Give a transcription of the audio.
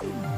you